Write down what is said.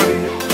party.